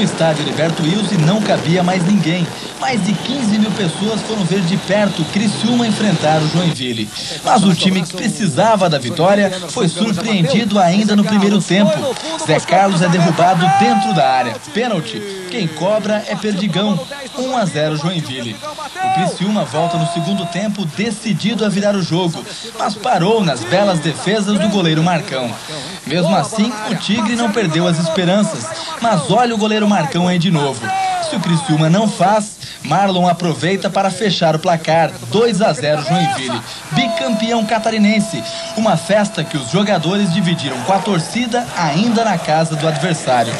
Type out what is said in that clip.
No estádio Heriberto Wilson não cabia mais ninguém. Mais de 15 mil pessoas foram ver de perto Criciúma enfrentar o Joinville. Mas o time que precisava da vitória foi surpreendido ainda no primeiro tempo. Zé Carlos é derrubado dentro da área. Pênalti. Quem cobra é Perdigão. 1 a 0 Joinville. O Criciúma volta no segundo tempo decidido a virar o jogo, mas parou nas belas defesas do goleiro Marcão. Mesmo assim, o Tigre não perdeu as esperanças, mas olha o goleiro Marcão aí de novo. Se o Criciúma não faz, Marlon aproveita para fechar o placar. 2 a 0 Joinville. Bicampeão catarinense. Uma festa que os jogadores dividiram com a torcida ainda na casa do adversário.